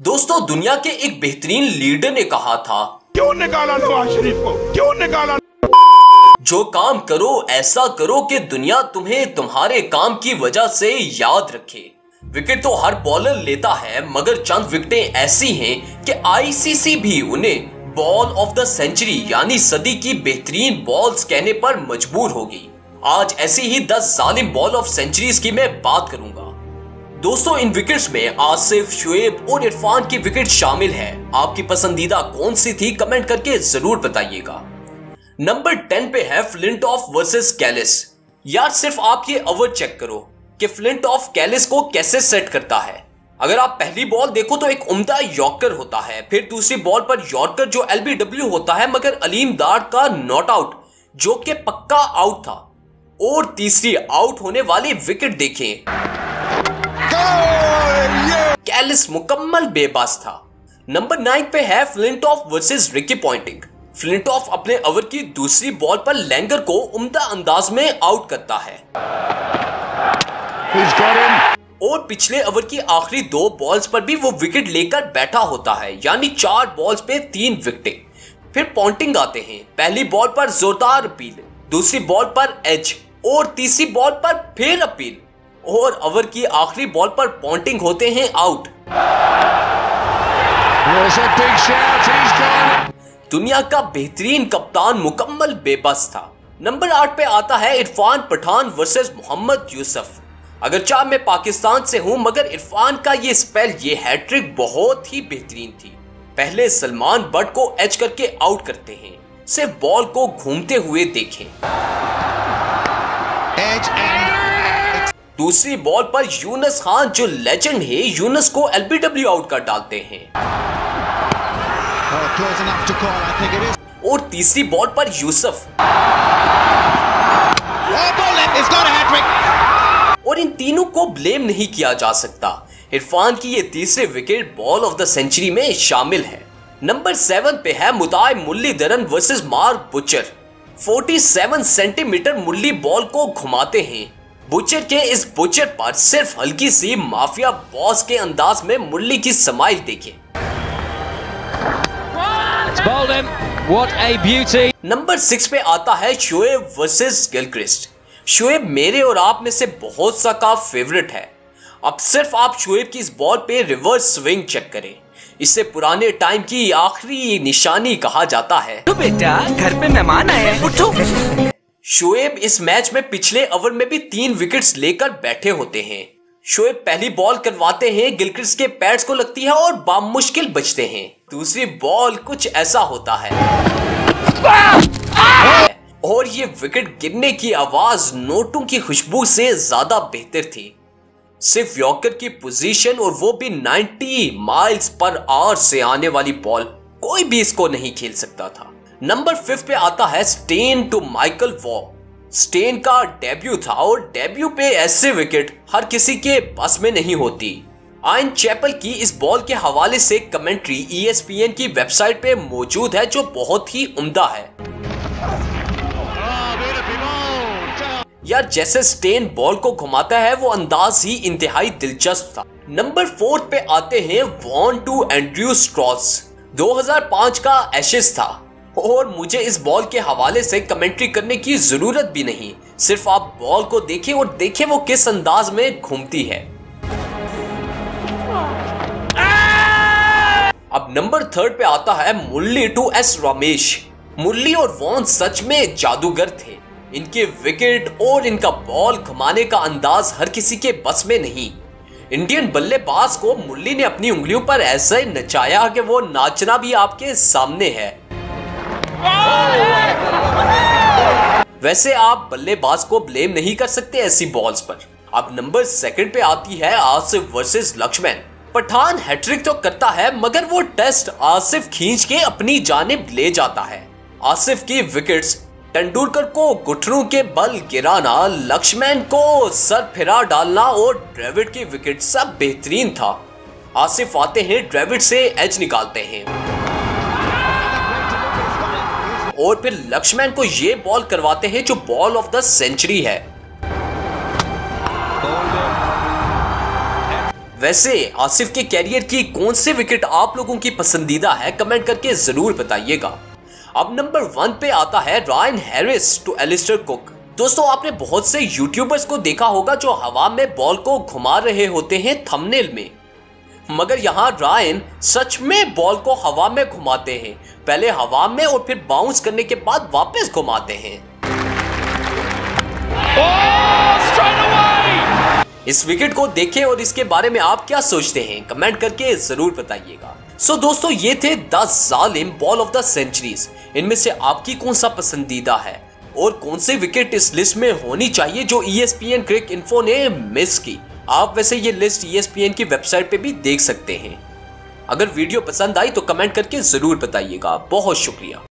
दोस्तों दुनिया के एक बेहतरीन लीडर ने कहा था। क्यों निकाला नवाज़ शरीफ को? क्यों निकाला? जो काम करो ऐसा करो कि दुनिया तुम्हें तुम्हारे काम की वजह से याद रखे। विकेट तो हर बॉलर लेता है मगर चंद विकेटें ऐसी हैं कि आईसीसी भी उन्हें बॉल ऑफ़ द सेंचुरी यानी सदी की बेहतरीन बॉल्स कहने पर मजबूर होगी आज ऐसी ही 10 जालिम बॉल ऑफ़ सेंचुरीज की मैं बात करूँगा। दोस्तों, इन विकेट्स में आसिफ, शुएब और इरफान की विकेट शामिल है। आपकी पसंदीदा कौन सी थी, कमेंट करके ज़रूर बताइएगा। नंबर टेन पे है फ्लिंट ऑफ़ वर्सेस कैलिस। यार, सिर्फ़ आप ये ओवर चेक करो कि फ्लिंट ऑफ़ कैलिस को कैसे सेट करता है। अगर आप पहली बॉल देखो तो एक उम्दा यॉर्कर होता है, फिर दूसरी बॉल पर यॉर्कर जो एलबीडब्ल्यू होता है, मगर अलीम दार का नॉट आउट जो कि पक्का आउट था। और तीसरी आउट होने वाली विकेट देखें। कैलिस मुकम्मल बेबास था। नंबर नाइन पे है Flintoff versus Ricky Ponting Flintoff अपने ओवर की दूसरी बॉल पर लैंगर को उम्दा अंदाज में आउट करता है। और पिछले ओवर की आखिरी दो बॉल्स पर भी वो विकेट लेकर बैठा होता है यानी चार बॉल्स पे तीन विकेटें। फिर पॉइंटिंग आते हैं पहली बॉल पर जोरदार अपील दूसरी बॉल पर एज और तीसरी बॉल पर फिर अपील। और ओवर की आखिरी बॉल पर पॉन्टिंग होते हैं आउट। दुनिया का बेहतरीन कप्तान मुकम्मल बेबस था। नंबर आठ पे आता है इरफान पठान वर्सेस मोहम्मद यूसुफ। अगर चाह मैं पाकिस्तान से हूँ मगर इरफान का ये स्पेल ये हैट्रिक बहुत ही बेहतरीन थी। पहले सलमान बट को एच करके आउट करते हैं। सिर्फ़ बॉल को घूमते हुए देखें। दूसरी बॉल पर यूनस खान जो लेजेंड है यूनस को एलबीडब्ल्यू आउट कर डालते हैं। और तीसरी बॉल पर यूसुफ। और इन तीनों को ब्लेम नहीं किया जा सकता। इरफान की ये तीसरे wicket ball of the century में शामिल है। नंबर सेवन पे है Muttiah Muralitharan versus Mark Butcher. 47 centimetre Murali ball को घुमाते हैं। बुचर के इस बुचर पर सिर्फ़ हल्की सी माफिया बॉस के अंदाज में मुरली की समाइल देखें। नंबर सिक्स पे आता है शोएब वर्सेस गिलक्रिस्ट शोएब मेरे और आप में से बहुत सा का फेवरेट है। अब सिर्फ़ आप शोएब की इस बॉल पे रिवर्स स्विंग चेक करें। इसे पुराने टाइम की आखिरी निशानी कहा जाता है। तो बेटा घर पे मेहमान आए उठो। शोएब इस मैच में पिछले ओवर में भी तीन विकेट्स लेकर बैठे होते हैं। शोएब पहली बॉल करवाते हैं, गिलक्रिस्ट के पैड्स को लगती है और बामुश्किल बचते हैं। दूसरी बॉल कुछ ऐसा होता है। और ये विकेट गिरने की आवाज़ नोटों की खुशबू से ज़्यादा बेहतर थी। सिर्फ़ यॉर्कर की पोजीशन और वो भी 90 माइल्स पर आवर से आने वाली बॉल कोई भी इसको नहीं खेल सकता था। नंबर फिफ्थ पे आता है Steyn to Michael Waugh. Steyn का डेब्यू था और डेब्यू पे ऐसे विकेट हर किसी के बस में नहीं होती। आइन चैपल की इस बॉल के हवाले से कमेंट्री ईएसपीएन की वेबसाइट पे मौजूद है, जो बहुत ही उम्दा है। यार, जैसे स्टेन बॉल को घुमाता है, वो अंदाज ही इंतहाई दिलचस्प था। नंबर फोर्थ पे आते हैं वॉन टू एंड्रयू स्ट्रॉस 2005 का एशेस था। और मुझे इस बॉल के हवाले से कमेंट्री करने की ज़रूरत भी नहीं। सिर्फ़ आप बॉल को देखें और देखें वो किस अंदाज में घूमती है। अब नंबर थर्ड पे आता है मुरली टू एस रमेश। मुरली और वॉन सच में जादूगर थे। इनके विकेट और इनका बॉल घुमाने का अंदाज हर किसी के बस में नहीं। इंडियन बल्लेबाज को मुरली ने अपनी उंगलियों पर ऐसा नचाया कि वो नाचना भी आपके सामने है। वैसे आप बल्लेबाज को ब्लेम नहीं कर सकते ऐसी बॉल्स पर। अब नंबर सेकंड पे आती है Asif versus Laxman. Pathan hat trick तो करता है, मगर वो टेस्ट आसिफ खींच के अपनी जानब ले जाता है। आसिफ की विकेट्स तेंदुलकर को घुटनों के बल गिराना, लक्ष्मण को सर फिरा डालना और ड्रेविड की विकेट सब बेहतरीन था। आसिफ आते हैं ड्रेविड से एज निकालते हैं। और फिर लक्ष्मण को ये बॉल करवाते हैं जो बॉल ऑफ़ द सेंचुरी है। वैसे, आसिफ के कैरियर की कौन से विकेट आप लोगों की पसंदीदा है कमेंट करके ज़रूर बताइएगा। अब नंबर वन पे आता है Ryan Harris to Alastair Cook दोस्तों, आपने बहुत से यूट्यूबर्स को देखा होगा जो हवा में बॉल को घुमा रहे होते हैं थंबनेल में। मगर यहाँ रायन सच में बॉल को हवा में घुमाते हैं। पहले हवा में और फिर बाउंस करने के बाद वापस घुमाते हैं। इस विकेट को देखें और इसके बारे में आप क्या सोचते हैं? कमेंट करके ज़रूर बताइएगा। सो so, दोस्तों ये थे द जालिम बॉल ऑफ़ द सेंचुरीज इनमें से आपकी कौन सा पसंदीदा है? और कौन से विकेट इस लिस्ट में होनी चाहिए जो ESPN क्रिक इन्फो ने मिस की? आप वैसे ये लिस्ट ESPN की वेबसाइट पे भी देख सकते हैं। अगर वीडियो पसंद आई तो कमेंट करके ज़रूर बताइएगा। बहुत शुक्रिया।